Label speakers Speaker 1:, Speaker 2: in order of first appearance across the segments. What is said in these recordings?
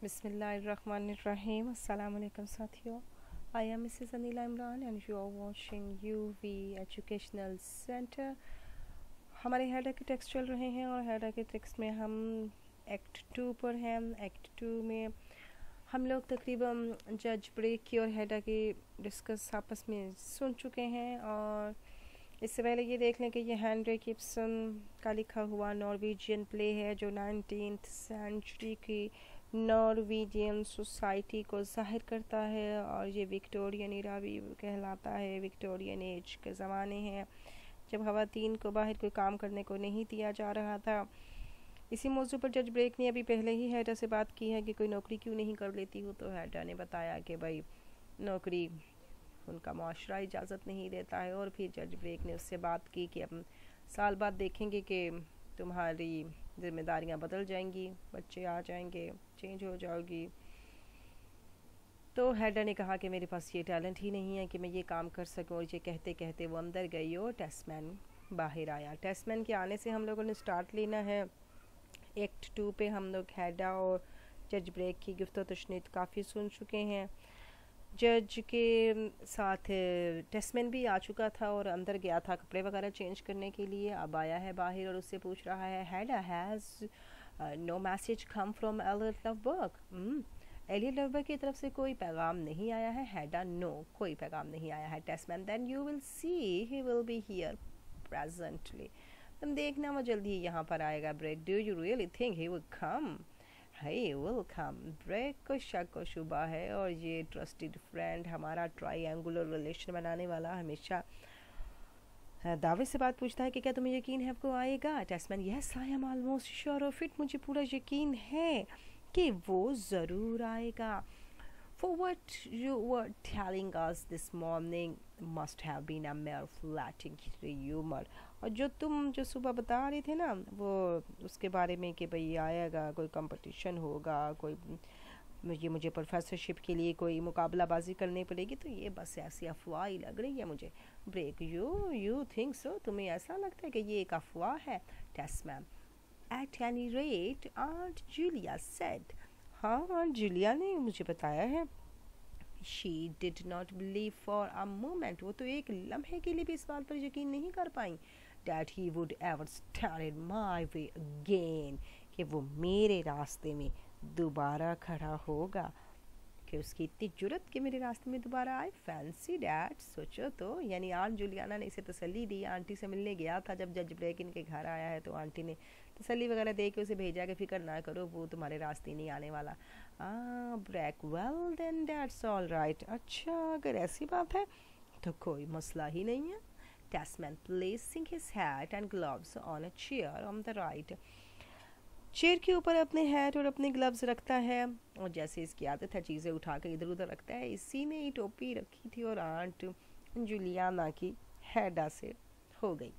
Speaker 1: Bismillahirrahmanirrahim. Assalamu साथियों. I am Mrs. Anila Imran and you are watching UV Educational Center. हमारे हेडा के text चल रहे हैं और हेडा के टेक्स्ट में हम एक्ट टू पर हैं एक्ट टू में हम लोग तकरीबन जज ब्रेक की और हेडा की डिस्कस आपस में सुन चुके हैं और इससे पहले ये देख लें कि ये हैंनरी किप्सन का लिखा हुआ नॉर्वेजियन प्ले है जो नाइनटीन सेंचुरी की नॉर्वेजियन सोसाइटी को ज़ाहिर करता है और ये विक्टोरियन इरा भी कहलाता है। विक्टोरियन एज के ज़माने हैं, जब खातन को बाहर कोई काम करने को नहीं दिया जा रहा था। इसी मौजू पर जज ब्रेक ने अभी पहले ही हैडा से बात की है कि कोई नौकरी क्यों नहीं कर लेती हो तो हैडा ने बताया कि भाई, नौकरी उनका माशरा इजाज़त नहीं देता है। और फिर जज ब्रेक ने उससे बात की कि अब साल बाद देखेंगे कि तुम्हारी जिम्मेदारियाँ बदल जाएँगी, बच्चे आ जाएँगे चेंज हो जाओगी। तो हैडर ने कहा कि मेरे पास ये टैलेंट ही नहीं है कि मैं ये काम कर सकूँ और ये कहते कहते वो अंदर गई और टेस्टमैन बाहर आया। टेस्टमैन के आने से हम लोगों ने स्टार्ट लेना है। एक्ट टू पे हम लोग हैडा और जज ब्रेक की गिफ्त तशनीत काफ़ी सुन चुके हैं। जज के साथ टेस्टमैन भी आ चुका था और अंदर गया था कपड़े वगैरह चेंज करने के लिए। अब आया है बाहर और उससे पूछ रहा है Hedda has no message come from Eilert Lovborg Eilert Lovborg की तरफ़ से कोई पैगाम नहीं आया है। हैडा नो कोई पैगाम नहीं आया है Tesman then you will see he will be here presently तुम देखना, वो जल्दी ही यहाँ पर आएगा Brack do you really think he will come hey welcome Brack को शक को शुबा है और ये ट्रस्टेड फ्रेंड हमारा ट्राई रिलेशन बनाने वाला हमेशा दावे से बात पूछता है कि क्या तुम्हें यकीन है आपको आएगा? Tesman yes I am almost sure of it मुझे पूरा यकीन है कि वो ज़रूर आएगा। For what you were telling us this morning must have been a mere flatting humor. और जो तुम जो सुबह बता रहे थे ना, वो उसके बारे में कि भाई आएगा, कोई कंपटीशन होगा, कोई, ये मुझे प्रोफेसरशिप के लिए कोई मुकाबलाबाजी करनी पड़ेगी तो ये बस ऐसी अफवाह ही लग रही है मुझे। Brack you you think so तुम्हें ऐसा लगता है कि ये एक अफवाह है? Tesman at any rate aunt Julia said हाँ आंट जूलिया ने मुझे बताया है। She did not believe for a moment वो तो एक लम्हे के लिए भी इस बात पर यकीन नहीं कर पाई। That he would ever stand in my way again कि वो मेरे रास्ते में दोबारा खड़ा होगा। कि उसकी इतनी ज़रूरत कि मेरे रास्ते में दोबारा आए। फैंसी डैड सोचो तो। यानी आंट जुलियाना ने इसे तसली दी। आंटी से मिलने गया था जब जज ब्रेक इनके घर आया है तो आंटी ने तसली वगैरह दे के उसे भेजा कि फ़िक्र ना करो, वो तुम्हारे रास्ते नहीं आने वाला। आ Brack well then that's all right अच्छा अगर ऐसी बात है तो कोई मसला ही नहीं है। Tesman placing his hat and gloves on a chair on the right chair के ऊपर अपने हैट और अपने ग्लव्स रखता है और जैसे इसकी आदत है, चीज़ें उठा कर इधर उधर रखता है। इसी ने ही टोपी रखी थी और आंट जुलियाना की हैडा से हो गई।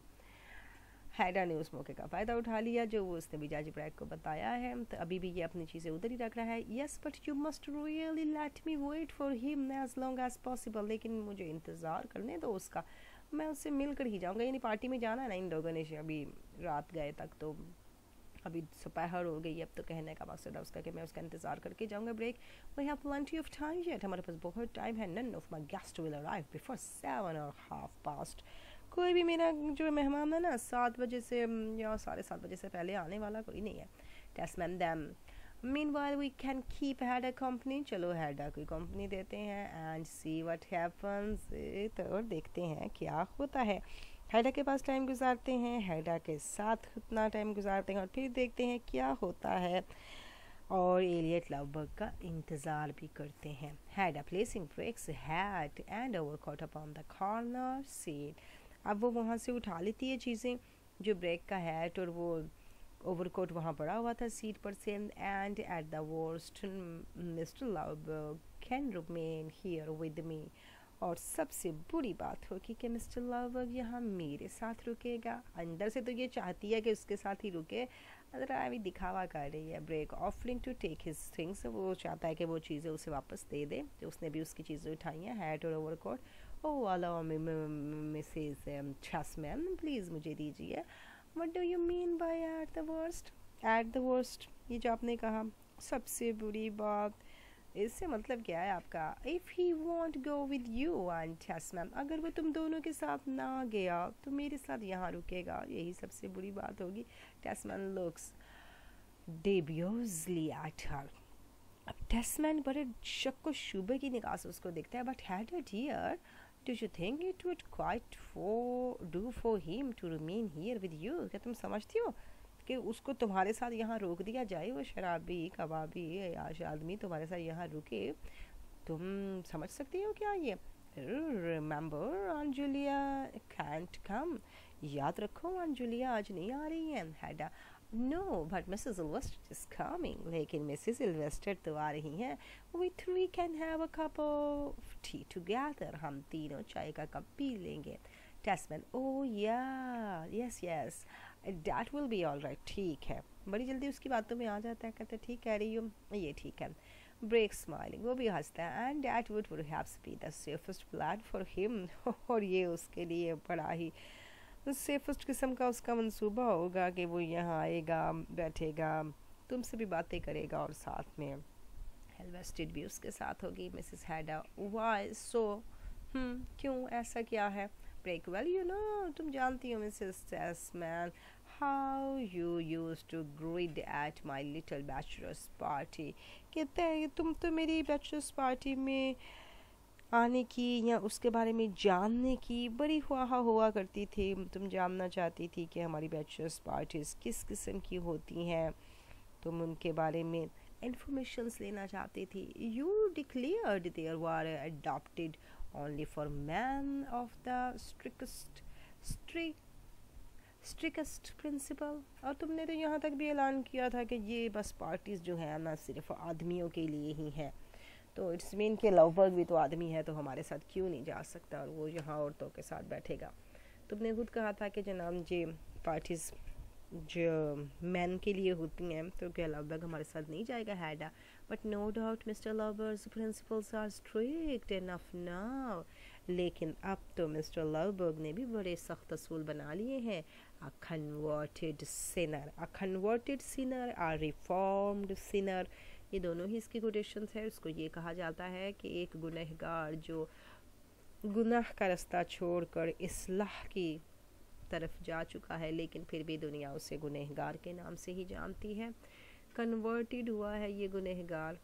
Speaker 1: हैडा ने उस मौके का फ़ायदा उठा लिया, जो वो उसने भी जाजी ब्रैक को बताया है। तो अभी भी ये अपनी चीज़ें उधर ही रख रहा है। Yes but you must really let me wait for him as long as possible लेकिन मुझे इंतज़ार करने दो उसका। मैं उससे मिल कर ही जाऊँगा। यानी पार्टी में जाना है ना इन लोगों ने, अभी रात गए तक तो अभी दोपहर हो गई, अब तो कहने का मकसद है उसका कि मैं उसका इंतज़ार करके जाऊँगा Brack we have plenty of time yet हमारे पास बहुत टाइम है। None of my guest will arrive before seven or half past कोई भी मेरा जो मेहमान है ना, सात बजे से, या साढ़े सात बजे से पहले आने वाला कोई नहीं है। Tesman then mean we can keep Hedda company चलो हैड कोई कंपनी देते हैं एंड सी वट हैपन्स तो देखते हैं क्या होता है। हैडा के पास टाइम गुजारते हैं। हैडा के साथ उतना टाइम गुजारते हैं और फिर देखते हैं क्या होता है। और एलियट लवबर्ग का इंतज़ार भी करते हैं। Hedda placing Brack's hat and overcoat upon the corner seat अब वो वहाँ से उठा लेती है चीज़ें, जो ब्रेक का हैट और वो ओवरकोट वहाँ पड़ा हुआ था सीट पर से and at the worst mister Love can remain here with me और सबसे बुरी बात होगी कि मिस्टर लवबर्ग यहाँ मेरे साथ रुकेगा। अंदर से तो ये चाहती है कि उसके साथ ही रुके। अगर अभी दिखावा कर रही है Brack offering to take his things वो चाहता है कि वो चीज़ें उसे वापस दे दे। जो उसने भी उसकी चीज़ें उठाई हैं हैट और overcoat oh allow Mrs Tesman please मुझे दीजिए। What do you mean by at the worst at the worst ये जो आपने कहा, सबसे बुरी बात, इससे मतलब क्या है आपका? If he won't go with you and ma'am अगर वो तुम दोनों के साथ ना गया तो मेरे साथ यहाँ रुकेगा। यही सबसे बुरी बात होगी। टेस्टमैन लुक्स डेबियोजली एट हर अब टेस्टमैन बड़े शक को शुबे की निगाह से उसको देखता है but Hedda a dear do you think it would quite for do for him to remain here with you क्या तुम समझती हो? कि उसको तुम्हारे साथ यहाँ रोक दिया जाए, वो शराबी, कबाबी या आदमी तुम्हारे साथ यहाँ रुके। तुम समझ सकती हो क्या ये? रिमेंबर अंजुलिया कैंट कम याद रखो अंजुलिया आज नहीं आ रही है, Hedda. No but Mrs Sylvester is coming लेकिन मिसेस सिल्वेस्टर तो आ रही हैं। We three can have a cup of tea together हम तीनों चाय का कप पी लेंगे। Tesman oh yeah yes yes that will be all right ठीक है। बड़ी जल्दी उसकी बातों में आ जाता है, कहते ठीक कह रही हूँ। ये ठीक है। ब्रेक स्माइलिंग वो भी हंसता है। And that would would have be the safest plan for him और ये उसके लिए बड़ा ही सेफेस्ट किस्म का उसका मंसूबा होगा कि वो यहाँ आएगा बैठेगा तुमसे भी बातें करेगा और साथ में हेलवेस्टेड भी उसके साथ होगी। मिसेस हैडा वाई सो क्यों? ऐसा क्या है? ब्रेक वेल यू नो तुम जानती हो Mrs. Tessman, how you use to greet at my little bachelors party कहते हैं तुम तो मेरी बैचलर्स पार्टी में आने की या उसके बारे में जानने की, बड़ी ख्वाह हुआ करती थी। तुम जानना चाहती थी कि हमारी बैचलर्स पार्टीज़ किस किस्म की होती हैं। तुम उनके बारे में इंफॉर्मेशंस लेना चाहती थी। You declared there were adopted only for men of the strictest strict strictest principle और तुमने तो यहाँ तक भी ऐलान किया था कि ये बस पार्टीज़ जो हैं ना सिर्फ़ आदमियों के लिए ही हैं। तो इट्स मीन के लवबर्ग भी तो आदमी है तो हमारे साथ क्यों नहीं जा सकता? और वो यहाँ औरतों के साथ बैठेगा। तुमने खुद कहा था कि जनाब जी पार्टीज़ जो मैन के लिए होती हैं तो क्या लवबर्ग हमारे साथ नहीं जाएगा? Hedda. But no doubt mister lovers principles are strict enough now लेकिन अब तो मिस्टर लवबर्ग ने भी बड़े सख्त असूल बना लिए हैं। A converted sinner a converted sinner a reformed sinner ये दोनों ही इसकी कोटेशन है। उसको ये कहा जाता है कि एक गुनहगार जो गुनाह का रास्ता छोड़कर इसलाह की तरफ़ जा चुका है, लेकिन फिर भी दुनिया उसे गुनहगार के नाम से ही जानती है। कन्वर्टेड हुआ है ये गुनहगार,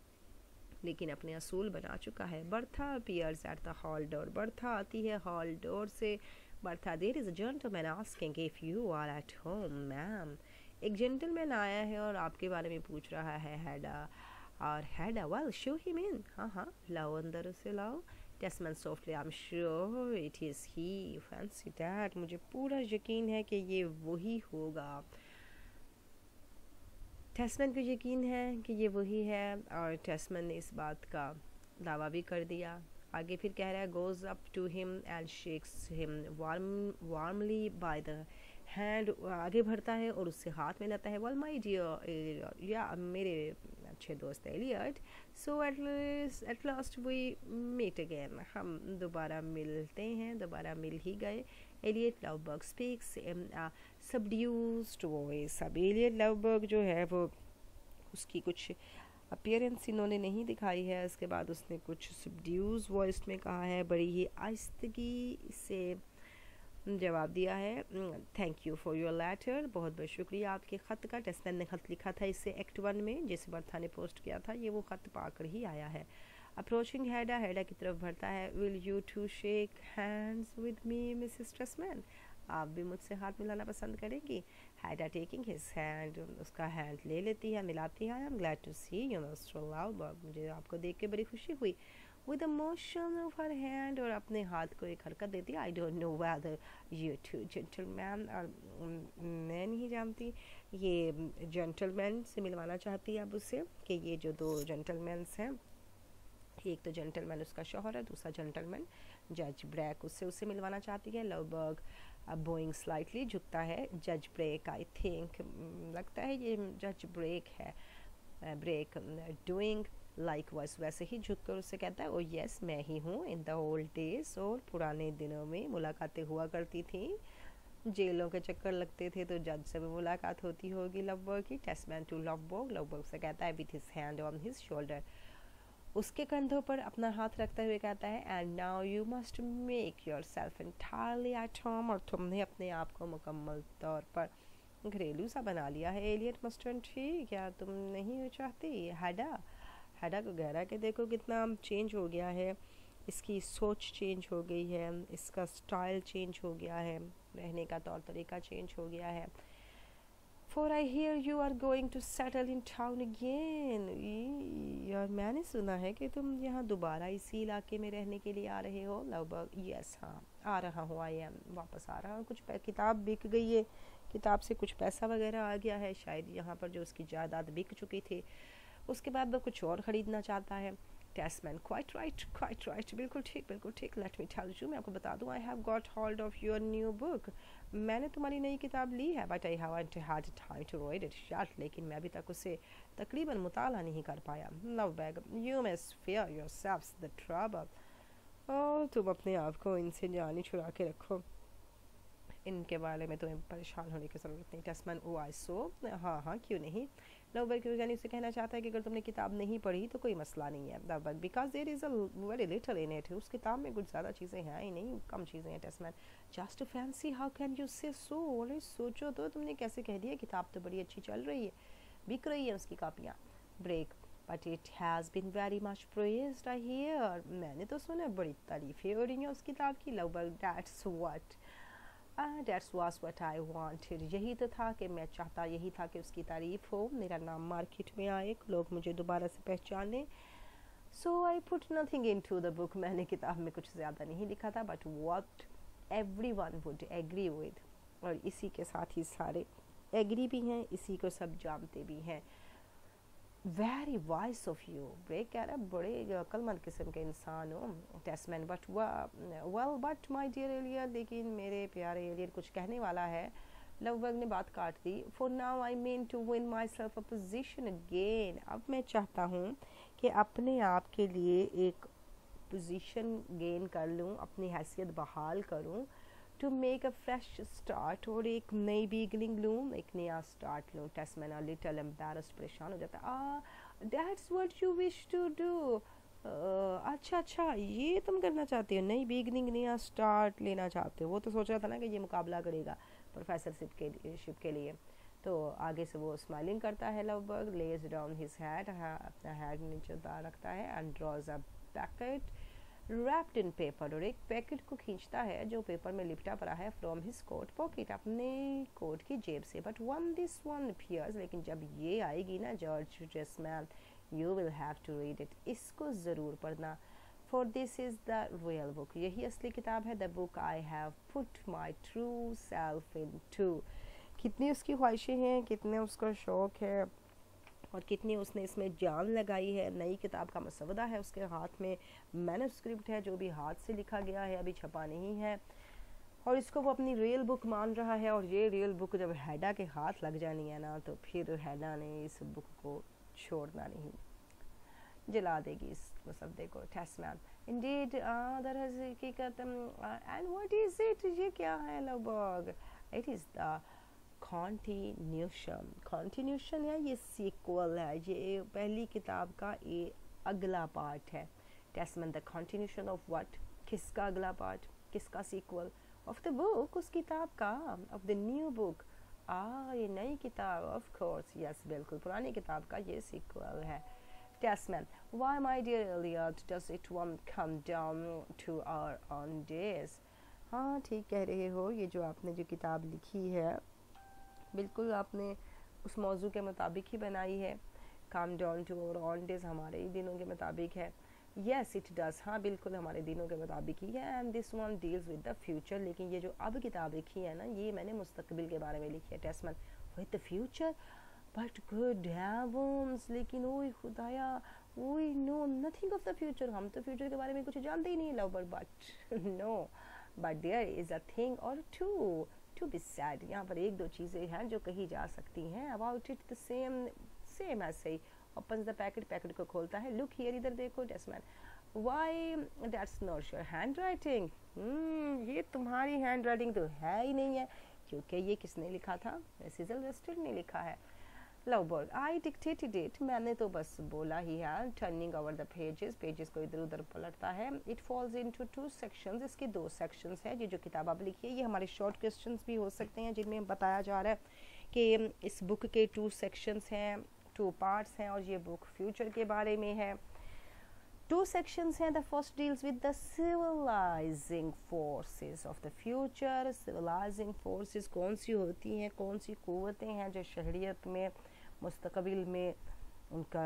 Speaker 1: लेकिन अपने असूल बना चुका है। Bertha appears at the hall door Bertha आती है हॉल डोर से। Bertha there is gentleman asking if you are at home ma'am एक जेंटलमैन आया है और आपके बारे में पूछ रहा है हैडा और Hedda well show him in हाँ हाँ लाओ अंदर उसे लाओ Tesman softly I am sure it is he fancy that मुझे पूरा यकीन है कि ये वही होगा। टेस्टमैन को यकीन है कि ये वही है और टेस्टमैन ने इस बात का दावा भी कर दिया। आगे फिर कह रहा है goes up to him and shakes him warm warmly by the hand आगे बढ़ता है और उससे हाथ में लेता है। वेल माई डियर या मेरे अच्छे दोस्त Eilert so at at last we meet again हम दोबारा मिलते हैं, दोबारा मिल ही गए। Eilert Lovborg speaks subdued voice अब एलियट लवबर्ग जो है, वो उसकी कुछ अपियरेंस इन्होंने नहीं दिखाई है। उसके बाद उसने कुछ सबड्यूज वॉइस में कहा है। बड़ी ही आहिस्तगी से जवाब दिया है। Thank you for your letter बहुत बहुत शुक्रिया आपके ख़त का टेस्टमैन ने ख़त लिखा था इससे एक्ट वन में, जिस बर्था ने पोस्ट किया था, ये वो ख़त पाकर ही आया है। अप्रोचिंग हैडा हैडा की तरफ़ बढ़ता है। Will you to shake hands with me Mrs Tesman आप भी मुझसे हाथ मिलाना पसंद करेंगी। हैडा टेकिंग हिज हैंड उसका हैंड ले लेती है, मिलाती है। I am glad to see you mister Lovborg मुझे आपको देख के बड़ी खुशी हुई। With the motion of her hand और अपने हाथ को एक हरकत देती I don't know whether you two gentleman और मैं नहीं जानती। ये जेंटलमैन से मिलवाना चाहती है अब उससे कि ये जो दो जेंटलमैन्स हैं, एक तो जेंटलमैन उसका शोहर है, दूसरा जेंटलमैन जज ब्रैक उससे उससे मिलवाना चाहती है। लवबर्ग बोइंग स्लाइटली झुकता है। जज ब्रेक आई थिंक लगता है ये जज ब्रेक है। ब्रेक डूइंग लाइक वाइज वैसे ही झुक कर उससे कहता है ओ यस मैं ही हूँ इन द ओल्ड डेज़ और पुराने दिनों में मुलाकातें हुआ करती थी। जेलों के चक्कर लगते थे तो जज से भी मुलाकात होती होगी लव की टेस्टमैन टू लव लव से कहता है with his hand on his shoulder उसके कंधों पर अपना हाथ रखते हुए कहता है and now you must make yourself entirely at home और तुमने अपने आप को मुकम्मल तौर पर घरेलू सा बना लिया है, एलियट मस्टर्न ठीक क्या तुम नहीं चाहती? हैडा। हैडा को गहरा के देखो कितना चेंज हो गया है। इसकी सोच चेंज हो गई है, इसका स्टाइल चेंज हो गया है, रहने का तौर तरीका चेंज हो गया है। For I hear you are going to settle in town again यार मैंने सुना है कि तुम यहाँ दोबारा इसी इलाके में रहने के लिए आ रहे हो। लगभग यस हाँ आ रहा हूँ आई एम वापस आ रहा हूँ। कुछ किताब बिक गई है। किताब से कुछ पैसा वगैरह आ गया है। शायद यहाँ पर जो उसकी जायदाद बिक चुकी थी उसके बाद वो कुछ और ख़रीदना चाहता है। Tesman quite right quite right बिल्कुल ठीक बिल्कुल ठीक। लेट मी टेल यू मैं आपको बता दूँ I have got hold of your new book मैंने तुम्हारी नई किताब ली है but I have had time to read it short लेकिन मैं अभी तक उसे तकरीबन मुताला नहीं कर पाया। Lovborg you miss fair yourself the trouble और तुम अपने आप को इनसे जानी छुड़ा के रखो। इनके बारे में तुम्हें परेशान होने की ज़रूरत नहीं। टेस्टमैन ओ आई सो हाँ हाँ क्यों नहीं? क्यों यानी उसे कहना चाहता है कि अगर तुमने किताब नहीं पढ़ी तो कोई मसला नहीं है Lovborg because there is a very little in it उस किताब में कुछ ज़्यादा चीज़ें हैं ही नहीं, कम चीज़ें हैं Tesman just fancy how can you say so अरे सोचो तो तुमने कैसे कह दिया, किताब तो बड़ी अच्छी चल रही है, बिक रही है उसकी कापियाँ। Brack but it has been very much praised I hear मैंने तो सुना बड़ी तारीफ़ें हो रही हैं उस किताब की। लव लगभग that's what that's was what I wanted यही तो था कि मैं चाहता, यही था कि उसकी तारीफ़ हो। मेरा नाम मार्केट में आए, लोग मुझे दोबारा से पहचाने। So I put nothing into the book मैंने किताब में कुछ ज़्यादा नहीं लिखा था but what everyone would agree with और इसी के साथ ही सारे एग्री भी हैं, इसी को सब जानते भी हैं। Very wise of you Brack कह रहा है, बड़े अक्लमंद किस्म के इंसान हो। Tesman but well but my dear Eilert लेकिन मेरे प्यारे एलियर कुछ कहने वाला है। लगभग ने बात काट दी। For now I mean to win myself a position again अब मैं चाहता हूँ कि अपने आप के लिए एक पोजीशन गेन कर लूँ, अपनी हैसियत बहाल करूँ। To make a fresh start और एक नई बिगनिंग लूँ, एक नया स्टार्ट लूँ। टेस्ट मैंने लिटल एम्बेरस परेशान हो जाता है। That's what you wish to do अच्छा अच्छा ये तुम करना चाहते हो? नई बिगनिंग नया स्टार्ट लेना चाहते हो? वो तो सोच रहा था ना कि ये मुकाबला करेगा प्रोफेसरशिप के शिप के लिए। तो आगे से वो स्माइलिंग करता है Lovborg lays down his hat अपना हैड नीचे उतार रखता है and draws a packet wrapped in paper और एक पैकेट को खींचता है जो पेपर में लिपटा पड़ा है फ्रॉम हिज कोट पॉकेट अपने कोट की जेब से। But when this one appears लेकिन जब ये आएगी ना George Dressman you will have to read it इसको ज़रूर पढ़ना। For this is the real book यही असली किताब है the book I have put my true self into कितनी उसकी ख्वाहिशें हैं, कितने उसका शौक़ है। और कितनी उसने इसमें जान लगाई है, नई किताब का मसवदा है उसके हाथ में मैनस्क्रिप्ट है जो भी हाथ से लिखा गया है, अभी छपा नहीं है। और इसको वो अपनी रियल बुक मान रहा है और ये रियल बुक जब हैडा के हाथ लग जानी है ना तो फिर हैडा ने इस बुक को छोड़ना नहीं। जला देगी इस मसवदे को टेस्ट मैन। इंडीड दर हकीकत एंड व्हाट इज़ इट ये क्या है लगभग? It is the continuation continuation है, ये सीक्वल है, ये पहली किताब का ये अगला पार्ट है। Tesman the continuation of what किसका अगला पार्ट किसका सीक्वल ऑफ़ द बुक उस किताब का ऑफ़ द न्यू बुक आ, ये नई किताब ऑफ़ कोर्स यस बिल्कुल, पुरानी किताब का ये सीक्वल है। टेस्टमैन why, my dear Eliot, does it one come down to our own days? हाँ ठीक कह रहे हो, ये जो आपने जो किताब लिखी है बिल्कुल आपने उस मौजू के मुताबिक ही बनाई है। Come down to our own days हमारे ही दिनों के मुताबिक है। येस इट डज हाँ बिल्कुल हमारे दिनों के मुताबिक ही है। And this one deals with the future लेकिन ये जो अब किताब लिखी है ना, ये मैंने मुस्तकबिल के बारे में लिखी है Tesman with the future but good लेकिन ओए खुदाया, ओए no nothing of the future हम तो फ्यूचर के बारे में कुछ जानते ही नहीं Love but no but there is a thing or two to be said यहाँ पर एक दो चीज़ें हैं जो कही जा सकती हैं। About it the same same ऐसे ही ओपन द पैकेट पैकेट को खोलता है। लुक हियर इधर देखो Tesman why that's not your handwriting ये तुम्हारी हैंड राइटिंग तो है ही नहीं है। क्योंकि ये किसने लिखा था? सिजल वेस्टर्न ने लिखा है। लवबर्ग आई डिक्टेटेड इट मैंने तो बस बोला ही है turning over the pages pages को इधर उधर पलटता है। It falls into two sections इसके दो सेक्शंस हैं, ये जो किताब आप लिखी है, ये हमारे शॉर्ट क्वेश्चंस भी हो सकते हैं, जिनमें बताया जा रहा है कि इस बुक के टू सेक्शंस हैं टू पार्ट्स हैं और ये बुक फ्यूचर के बारे में है। टू sections हैं, the first deals with the civilizing forces of the future. Civilizing forces कौन सी होती हैं, कौन सी क़वतें हैं जो शहरीत में मुस्तकबिल में उनका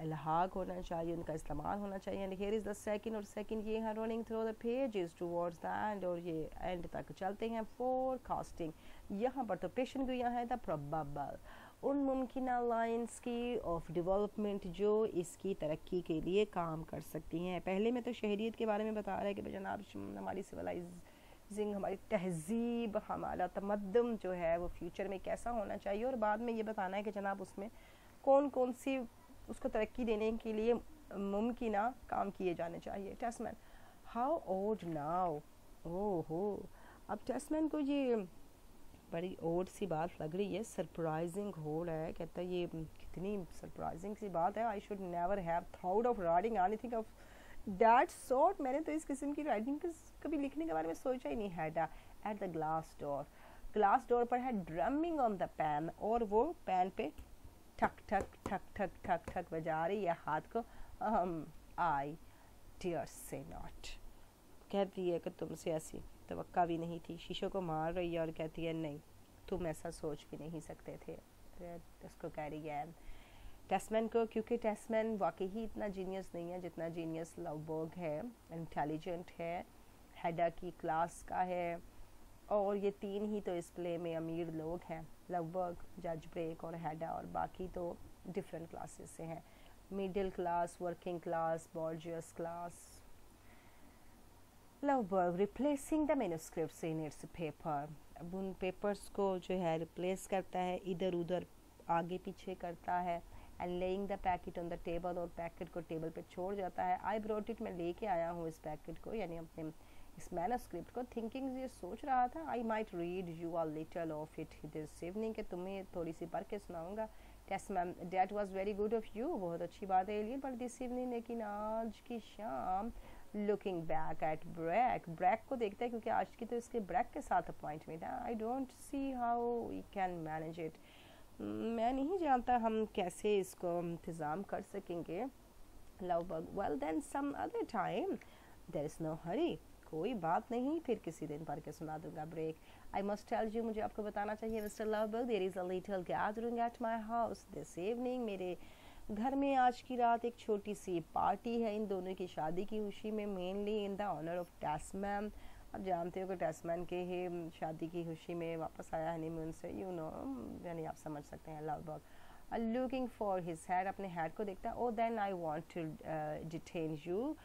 Speaker 1: अलहाक होना चाहिए, उनका इस्तेमाल होना चाहिए। And here is the second और सेकंड ये है running through the pages towards the end और ये एंड तक चलते हैं फोरकास्टिंग यहाँ पर तो पेशन गोया है द प्रोबेबल उन मुमकिन लाइन्स की ऑफ़ डेवलपमेंट जो इसकी तरक्की के लिए काम कर सकती हैं। पहले में तो शहरीत के बारे में बता रहा है कि भाई जनाब, हमारी सिविलाइजिंग हमारी तहजीब, हमारा तमदम जो है वो फ्यूचर में कैसा होना चाहिए और बाद में ये बताना है कि जनाब उसमें कौन कौन सी उसको तरक्की देने के लिए मुमकिन काम किए जाने चाहिए। टेस्टमैन हाउ ओड नाउ ओहो, अब टेस्टमैन को ये बड़ी ओड सी बात लग रही है सरप्राइजिंग हो रहा है। कहता है, ये कितनी सरप्राइजिंग सी बात है। I should never have thought of writing anything of that sort मैंने तो इस किस्म की राइटिंग कभी लिखने के बारे में सोचा ही नहीं है at the glass door glass door पर है ड्रमिंग ऑन द पैन और वो पैन पे ठक ठक ठक ठक ठक ठक बजा रही है हाथ को। आई डियर से नॉट कहती है कि तुमसे ऐसी तो भी नहीं थी। शीशों को मार रही है और कहती है, नहीं, तुम ऐसा सोच भी नहीं सकते थे। उसको कह रही है टेस्टमैन को, क्योंकि टेस्टमैन वाकई ही इतना जीनियस नहीं है जितना जीनियस लवबर्ग है इंटेलिजेंट है हेडा की क्लास का है, और ये तीन ही तो इस प्ले में अमीर लोग हैं लवबर्ग जज ब्रेक और हैडा और बाकी तो डिफरेंट क्लासेस से हैं। Middle class working class bourgeois class Lovborg replacing the manuscripts in its paper अब उन पेपर्स को जो है रिप्लेस करता है इधर उधर आगे पीछे करता है। And laying the packet on the table और पैकेट को टेबल पे छोड़ जाता है। आई ब्रॉट इट मैं लेके आया हूँ इस पैकेट को, यानी अपने इस मैनस्क्रिप्ट को। थिंकिंग ये सोच रहा था I might read you a little of it this evening के तुम्हें थोड़ी सी पढ़ के सुनाऊँगा। Tesman that was very good of you बहुत अच्छी बात है एलियन बट दिस इवनिंग लेकिन आज की शाम looking back at Brack Brack को देखते हैं, क्योंकि आज की तो इसके ब्रैक के साथ अपॉइंटमेंट है। I don't see how we can manage it मैं नहीं जानता हम कैसे इसको इंतज़ाम कर सकेंगे। Lovborg well then some other time there is no hurry कोई बात नहीं, फिर किसी दिन पढ़ के सुना दूँगा Brack I must tell you मुझे आपको बताना चाहिए mister Lovborg there is a little gathering at my house this evening मेरे घर में आज की रात एक छोटी सी पार्टी है, इन दोनों की शादी की खुशी में mainly in the honour of Tesman आप जानते हो कि टेस्मैन के ही शादी की खुशी में वापस आया है हनीमून से यू नो यानी आप समझ सकते हैं Lovborg looking for his hat अपने हेड को देखता है ओ then I want to detain you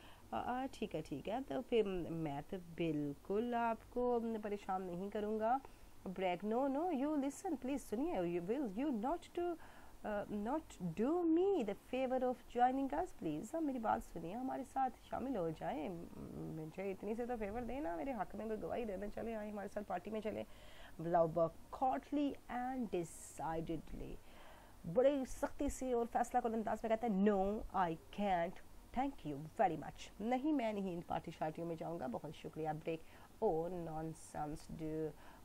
Speaker 1: ठीक है ठीक है. तो फिर मैं तो बिल्कुल आपको परेशान नहीं करूँगा. Brack no no you listen please सुनिए you will you not to not do me the favour of joining us please मेरी बात सुनिए, हमारे साथ शामिल हो जाए। मुझे इतनी से तो फेवर देना, मेरे हक में कोई गवाही देना चले आए हमारे साथ पार्टी में चले। कॉटली एंड डिसाइडेडली बड़े सख्ती से और फैसला कर अंदाज में कहता है no I can't thank you very much नहीं, मैं नहीं इन पार्टी शार्टियों में जाऊँगा, बहुत शुक्रिया। Brack oh nonsense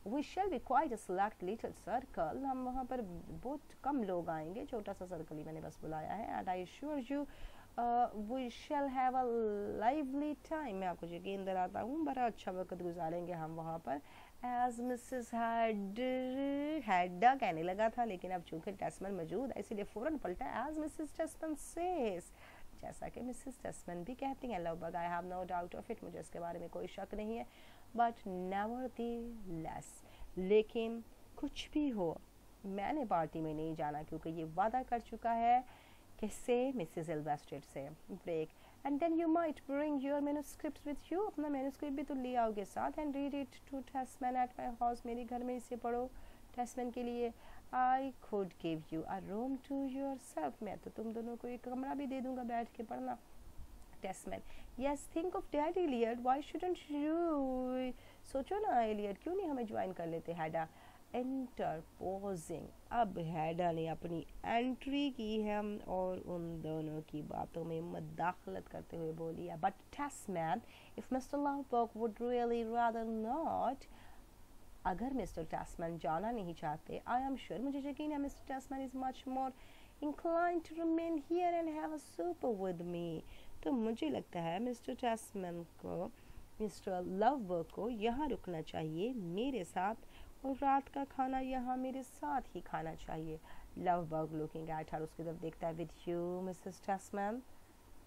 Speaker 1: we shall be quite select little circle हम वहाँ पर बहुत कम लोग आएँगे छोटा सा सर्कल ही मैंने बस बुलाया है। And I sure you we shall have a lively time मैं आपको यकीन दिलाता हूँ, बड़ा अच्छा वक्त गुजारेंगे हम वहाँ पर। एज मिसेस हैड हैडा कहने लगा था, लेकिन अब चूँकि टेस्टमैन मौजूद है, इसीलिए फ़ौरन पलटा। एज मिसेस टेस्टमैन सेस जैसा कि मिसेस टेस्टमैन भी कहती हैं, लगभग I have no doubt of it मुझे इसके बारे में कोई शक नहीं है बट नेवर दी लेस लेकिन कुछ भी हो, मैंने पार्टी में नहीं जाना क्योंकि ये वादा कर चुका है किससे? मिसेस एल्वेस्टेड से। Brack. And then you might bring your manuscript with you अपना मैन्यूस्क्रिप्ट भी तो ले आओगे साथ and read it to Tesman at my house मेरे घर में इसे पढ़ो टेस्टमैन के लिए। I could give you a room to yourself मैं तो तुम दोनों को एक कमरा भी दे दूँगा बैठ के पढ़ना। Tesman yes think of that Eilert why shouldn't you सोचो ना एलियट क्यों नहीं हमें ज्वाइन कर लेते हैडा इंटरपोजिंग अब हैडा ने अपनी एंट्री की है और उन दोनों की बातों में मदाखलत करते हुए बोली but Tesman if Mr Lovborg would really rather not अगर मिस्टर टेस्टमैन जाना नहीं चाहते आई एम श्योर मुझे यकीन है Mr Tesman is much more inclined to remain here and have a soup with me. तो मुझे लगता है मिस्टर टेस्टमैन को, मिस्टर लव को यहाँ रुकना चाहिए, मेरे साथ, और रात का खाना यहाँ मेरे साथ ही खाना चाहिए। Lovborg looking at her उसकी तरफ़ देखता है विद यू मिसेस टेस्टमैन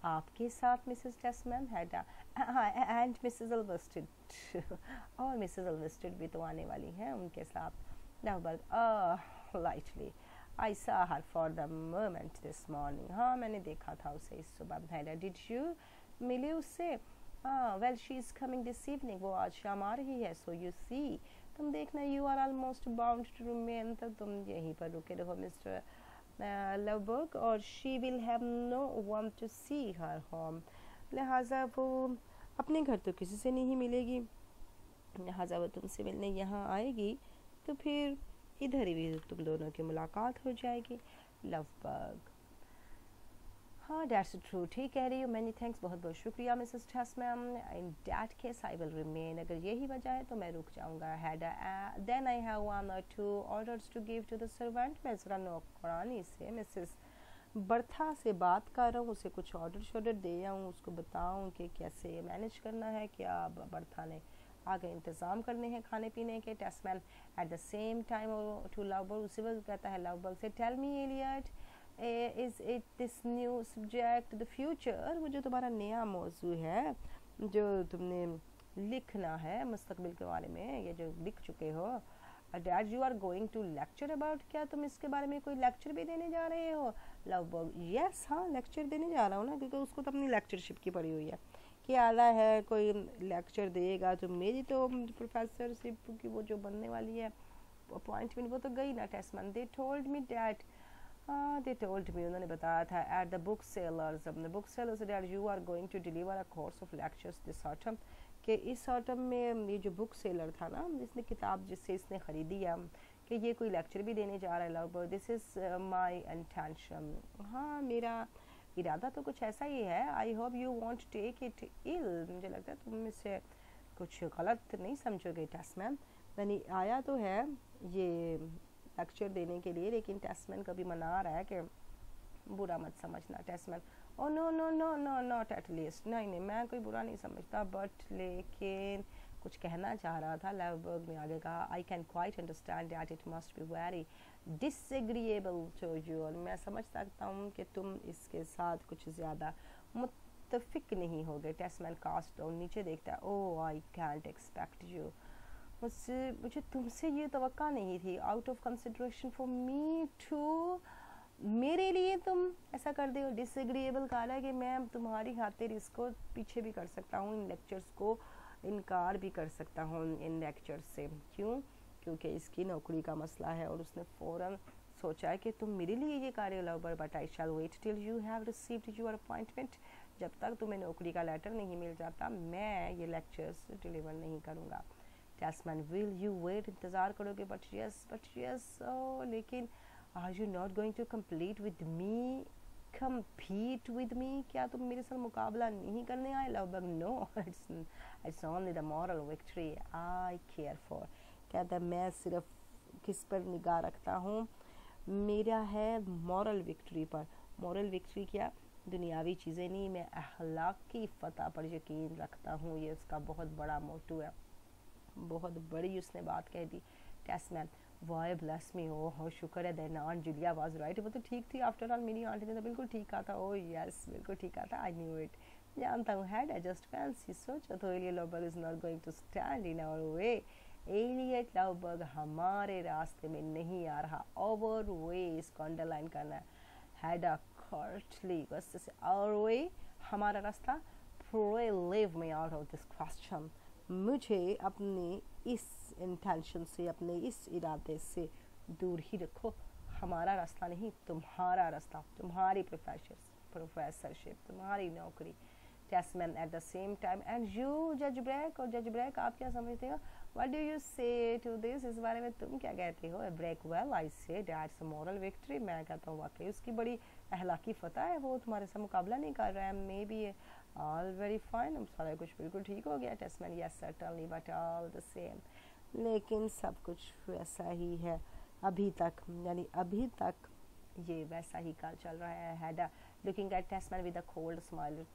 Speaker 1: आपके साथ मिसेस टेस्टमैन है एंड मिसेस अल्वेस्टेड और मिसेस अल्वेस्टेड भी तो आने वाली हैं उनके साथ। Love lightly I saw her for the moment this morning हाँ मैंने देखा था उसे इस सुबह। हैडा डिड यू मिले उससे well she is coming this evening वो आज शाम आ रही है सो यू सी तुम देखना you are almost bound to remain तो तुम यहीं पर रुके रहो मिस्टर लवबर्ग और she will have no one to see her home लिहाजा वो अपने घर तो किसी से नहीं मिलेगी। लिहाजा वो तुमसे मिलने यहाँ आएगी तो फिर इधर ही भी तुम दोनों की मुलाकात हो जाएगी। लवबर्ग हाँ डेट्स ट्रू ठीक कह रही हूँ। मैनी थैंक्स बहुत बहुत शुक्रिया Mrs Tesman in that case I will remain अगर यही वजह है तो मैं रुक जाऊँगा। Hedda then I have one or two orders to give to the servant मैं ज़रा नौकरानी से मिसेस बर्था से बात कर रहा हूँ, उसे कुछ ऑर्डर शॉर्डर दे आऊँ, उसको बताऊँ कि कैसे मैनेज करना है, क्या बर्था ने आगे इंतज़ाम करने हैं खाने पीने के? Tesman at the same time to love उसी वक्त कहता है लव से tell me Eilert is it this new subject the future वो जो तुम्हारा नया मौजू है, जो तुमने लिखना है मुस्तकबिल के बारे में, ये जो लिख चुके हो that you are going to lecture about क्या तुम इसके बारे में कोई लेक्चर भी देने जा रहे हो? लव बर्ग यस हाँ लेक्चर देने जा रहा हूँ ना, क्योंकि उसको तो अपनी लेक्चरशिप की पड़ी हुई है। कि आला है, कोई लेक्चर देगा तो मेरी तो प्रोफेसरशिप की वो जो बनने वाली है अपॉइंटमेंट वो तो गई ना Tesman they told me that they told me उन्होंने बताया था at the booksellers the booksellers that you are going to deliver a course of lectures this autumn कि इस ऑटम में ये जो बुक सेलर था ना जिसने किताब जिससे इसने ख़रीदी है कि ये कोई लेक्चर भी देने जा रहा है लगभग दिस इज़ माई इंटेंशन हाँ मेरा इरादा तो कुछ ऐसा ही है I hope you won't take it ill मुझे लगता है तुम इससे कुछ गलत नहीं समझोगे टेस्ट मैम मैंने आया तो है ये लेक्चर देने के लिए, लेकिन टेस्टमैन कभी मना रहा है कि बुरा मत समझना Tesman oh no no no no not at least नहीं नहीं, मैं कोई बुरा नहीं समझता बट लेकिन कुछ कहना चाह रहा था लेवबर्ग ने आगे कहा I can quite understand that it must be very disagreeable to you और मैं समझ सकता हूँ कि तुम इसके साथ कुछ ज़्यादा मुतफिक नहीं हो गए टेस्टमैन कास्ट और नीचे देखता है oh I can't expect you मुझसे मुझे तुमसे ये तो नहीं थी। Out of consideration for me to मेरे लिए तुम ऐसा कर दे डिसएग्रीएबल कहा है कि मैं तुम्हारी खातिर इसको पीछे भी कर सकता हूँ, इन लेक्चर्स को इनकार भी कर सकता हूँ, इन लेक्चर्स से। क्यों? क्योंकि इसकी नौकरी का मसला है और उसने फ़ौर सोचा कि तुम मेरे लिए ये कार्य lover but I shall wait till you have received your appointment जब तक तुम्हें नौकरी का लेटर नहीं मिल जाता, मैं ये लेक्चर्स डिलीवर नहीं करूँगा। टेस्टमैन विल यू वेट इंतज़ार करोगे? बट यस बट यस लेकिन are you not going to complete with me compete with me? क्या तुम मेरे साथ मुकाबला नहीं करने आए Lovborg no it's it's only the moral victory I care for कहता है मैं सिर्फ़ किस पर निगाह रखता हूँ? मेरा है मॉरल विक्ट्री पर। मॉरल विक्ट्री क्या? दुनियावी चीज़ें नहीं, मैं अखलाक की फ़तह पर यकीन रखता हूँ, ये उसका बहुत बड़ा मोटू है। बहुत बड़ी उसने बात कह दी Tesman why bless me ओ हो शुक्र है, then aunt Julia was right वो तो ठीक थी। आफ्टर ऑल मेरी आंटी ने तो बिल्कुल ठीक कहा था। ओ यस बिल्कुल ठीक कहा था। आई न्यू इट जानता हूँ हैड जस्ट फैंसी सोचा तो Eilert Lovborg is not going to stand in our way Eilert Lovborg हमारे रास्ते में नहीं आ रहा। ओवर वे इसको अंडरलाइन करना है। हैड अ कर्टली बस से आवर वे हमारा रास्ता pray leave me out of this question. मुझे अपने इस इंटेंशन से, अपने इस इरादे से दूर ही रखो। हमारा रास्ता नहीं, तुम्हारा रास्ता। तुम्हारी प्रोफेसर प्रोफेसरशिप तुम्हारी नौकरी। Tesman at the same time and you जज ब्रेक और जज ब्रेक आप क्या समझते हो? What do you say to this इस बारे में तुम क्या कहते हो? ब्रेक वेल आई से डैट्स मॉरल विक्ट्री मैं कहता हूँ, वाकई उसकी बड़ी अहलाकी फतह है, वो तुम्हारे साथ मुकाबला नहीं कर रहा है। May be all very fine सारा कुछ बिल्कुल ठीक हो गया? Tesman yes certainly but all the same लेकिन सब कुछ वैसा ही है। अभी तक, यानी अभी तक ये वैसा ही काल चल रहा है Hedda looking at Tesman with a cold smile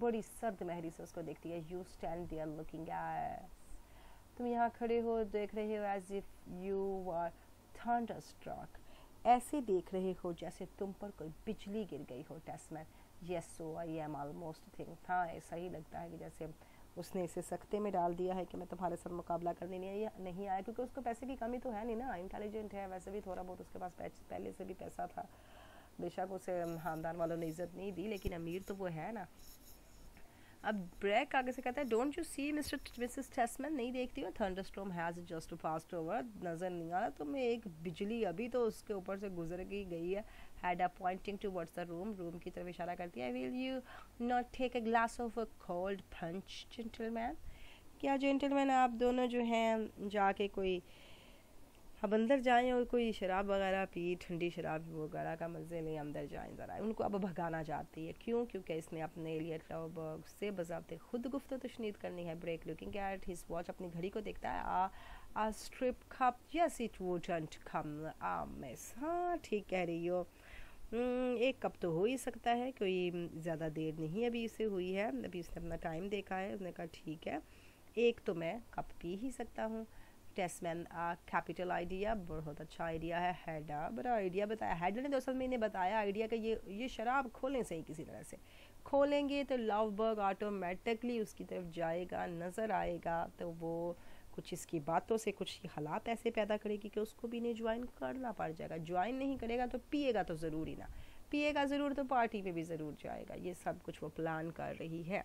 Speaker 1: बड़ी सर्द महरी से उसको देखती है। You stand there looking at तुम यहाँ खड़े हो, देख रहे हो as if you are thunderstruck ऐसे देख रहे हो जैसे तुम पर कोई बिजली गिर गई हो Tesman yes so I am almost think हाँ ऐसा ही लगता है कि जैसे उसने इसे सख्ते में डाल दिया है कि मैं तुम्हारे साथ मुकाबला करने नहीं आया नहीं आया, क्योंकि उसको पैसे की कमी तो है नहीं ना। इंटेलिजेंट है, वैसे भी थोड़ा बहुत उसके पास पहले से भी पैसा था। बेशक उसे खानदान वालों ने इज़्ज़त नहीं दी, लेकिन अमीर तो वो है ना। अब ब्रेक आगे से कहता है don't you see Mr Mrs Tesman नहीं देखती हो? Thunderstorm has just passed over नज़र नहीं आ रहा तो मैं एक बिजली अभी तो उसके ऊपर से गुजर गई गई है। Hedda a pointing towards the room room की तरफ़ इशारा करती है will you not take a glass of a cold punch gentleman क्या जेंटलमैन आप दोनों जो हैं, जाके कोई अब अंदर जाएँ और कोई शराब वगैरह पी, ठंडी शराब वगैरह का मज़े लें अंदर जाएँ ज़रा। उनको अब भगाना चाहती है। क्यों? क्योंकि इसने अपने लिए से बजाते खुद गुफ्त तशनीद करनी है Brack looking at his watch अपनी घड़ी को देखता है। आ a stirrup cup yes it wouldn't come amiss हाँ ठीक कह रही हो। एक कप तो हो ही सकता है, कोई ज़्यादा देर नहीं अभी इसे हुई है, अभी उसने अपना टाइम देखा है, उसने कहा, ठीक है। एक तो मैं कप पी ही सकता हूँ। टेस्टमैन कैपिटल आइडिया बहुत अच्छा आइडिया है हैडा बड़ा आइडिया बताया। हैडा ने दरअसल मैंने बताया आइडिया कि ये ये शराब खोलें सही किसी तरह से। खोलेंगे तो लव बर्ग ऑटोमेटिकली उसकी तरफ़ जाएगा, नज़र आएगा तो वो कुछ इसकी बातों से, कुछ हालात ऐसे पैदा करेगी कि उसको भी नहीं ज्वाइन करना पड़ जाएगा। ज्वाइन नहीं करेगा तो पिएगा तो ज़रूर ही ना। पिएगा ज़रूर तो पार्टी में भी ज़रूर जाएगा। ये सब कुछ वो प्लान कर रही है।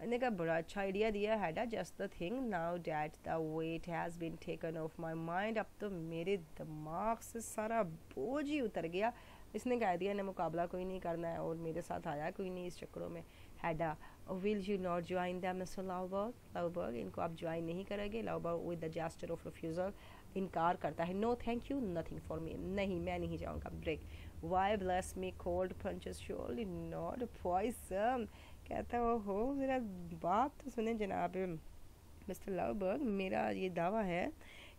Speaker 1: मैंने कहा, बड़ा अच्छा आइडिया दिया है just the thing now that the weight has been taken off my mind अब तो मेरे दिमाग से सारा बोझ ही उतर गया। इसने कह दिया ने मुकाबला कोई नहीं करना है और मेरे साथ आया कोई नहीं इस चक्करों में। Hedda will you not join the Mr Lovborg Lovborg इनको आप ज्वाइन नहीं करेंगे। Lovborg with the gesture of refusal इनकार करता है। No thank you nothing for me नहीं, मैं नहीं जाऊँगा। Brack why bless me cold surely not poison कहता है हो मेरा बात तो सुने जनाब मिस्टर लवबर्ग मेरा ये दावा है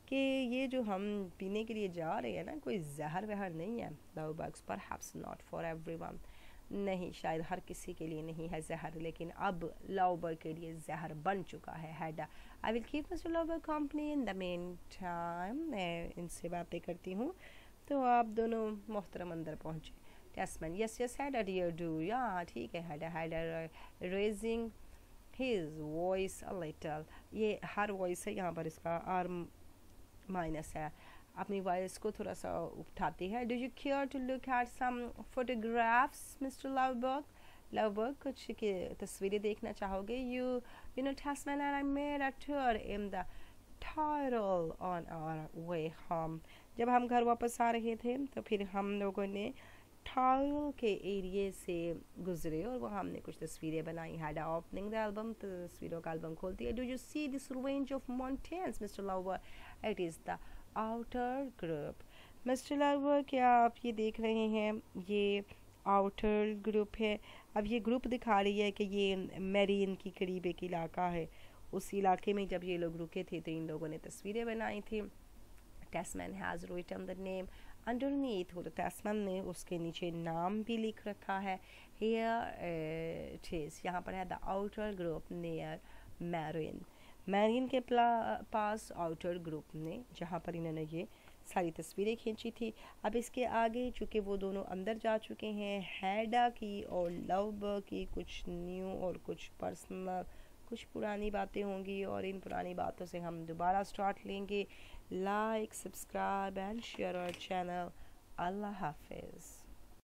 Speaker 1: कि ये जो हम पीने के लिए जा रहे हैं ना, कोई जहर वहर नहीं है। Lovborg's perhaps not for every one नहीं शायद हर किसी के लिए नहीं है जहर लेकिन अब लवबर्ग के लिए जहर बन चुका है Hedda I will keep Mr Lovborg company in the meantime मैं इनसे बातें करती हूँ तो आप दोनों मोहतरम अंदर पहुँचे. Yes, yes, had a dear do. Yeah, ठीक है had a raising his voice a little. ये हर वॉइस है यहाँ पर इसका आर माइनस है अपनी वॉइस को थोड़ा सा उठाती है। Do you care to look at some photographs Mr Lovborg Lovborg कुछ की तस्वीरें देखना चाहोगे? You you know Tesman and I made a tour in the Tyrol on our way home जब हम घर वापस आ रहे थे तो फिर हम लोगों ने ठाल के एरिए से गुजरे और वहाँ हमने कुछ तस्वीरें बनाई। हैड ओपनिंग द एल्बम तो तस्वीरों का एल्बम खोलती है do you see this range of mountains mister lover it is the outer group mister lover क्या आप ये देख रहे हैं? ये आउटर ग्रुप है। अब ये ग्रुप दिखा रही है कि ये मेरीन की करीब एक इलाका है। उस इलाके में जब ये लोग रुके थे तो इन लोगों ने तस्वीरें बनाई थी। Tesman has written the name underneath Tesman ने उसके नीचे नाम भी लिख रखा है। हेयर ठेस यहाँ पर है the Ortler group near Meran Meran के पास आउटर ग्रुप ने, जहाँ पर इन्होंने ये सारी तस्वीरें खींची थी। अब इसके आगे, चूँकि वो दोनों अंदर जा चुके हैं, हैडा की और लव की कुछ न्यू और कुछ पर्सनल, कुछ पुरानी बातें होंगी और इन पुरानी बातों से हम दोबारा स्टार्ट लेंगे। Like, subscribe and share our चैनल। अल्लाह hafiz